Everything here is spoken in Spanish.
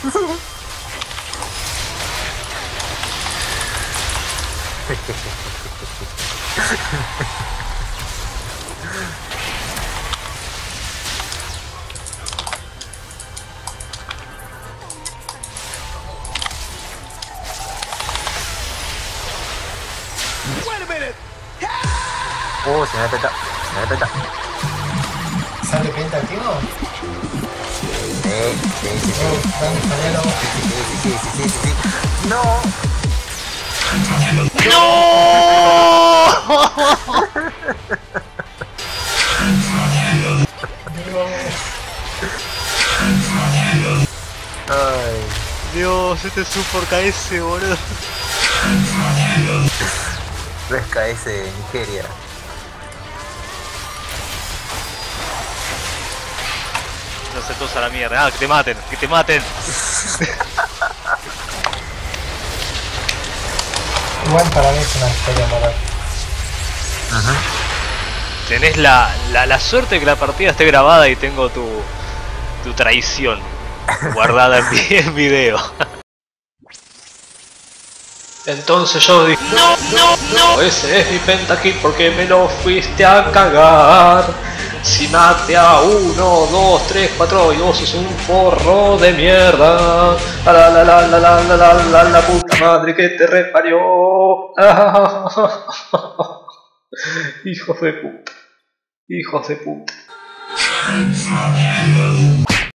おお、スナイパーいた。スナイパーいた。300円だけよ。Sí. No. Ay. Dios, este es Super KS, boludo. No es KS de Nigeria. No se tosa la mierda. Ah, que te maten, que te maten. Igual para mí es una historia moral. Ajá. Tenés la, la, la suerte que la partida esté grabada y tengo tu, tu traición guardada en, en video. Entonces yo dije, no, no, no, ese es mi pentakill porque me lo fuiste a cagar. Si mate a uno, dos, tres, cuatro y vos sos un forro de mierda. La la la la la la la la la puta madre que te reparió. Hijos de puta. Hijos de puta.